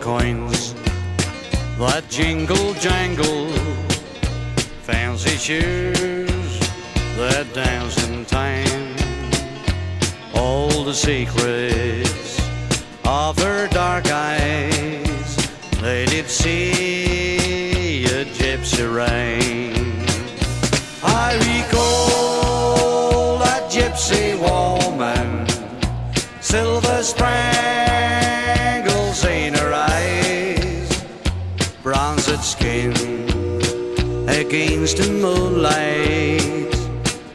coins that jingle jangle, fancy shoes that dance in time, all the secrets of her dark eyes, they did see a gypsy rain. Against the moonlight,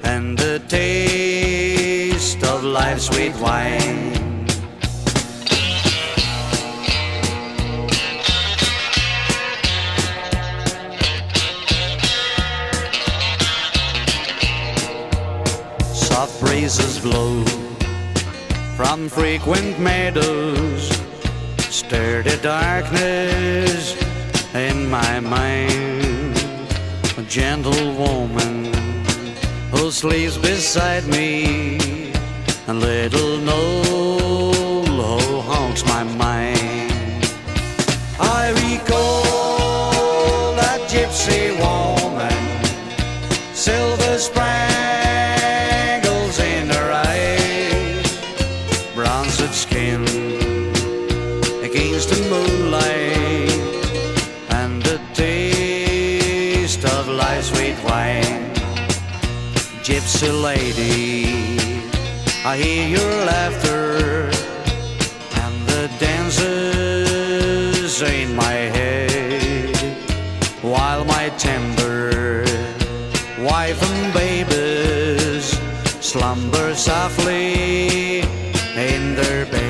and the taste of life's sweet wine. Soft breezes blow from frequent meadows, stir the darkness in my mind. A gentle woman who sleeps beside me, and little Noel who haunts my mind. I recall that gypsy woman, silver spangles in her eyes, bronzed skin against the moonlight, life's sweet wine. Gypsy lady, I hear your laughter and the dances in my head, while my tender wife and babies slumber softly in their bed.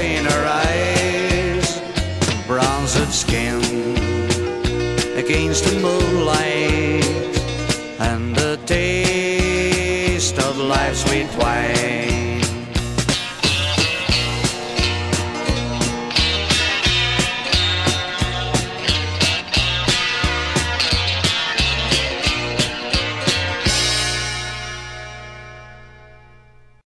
In her eyes, bronzed skin against the moonlight, and the taste of life's sweet wine.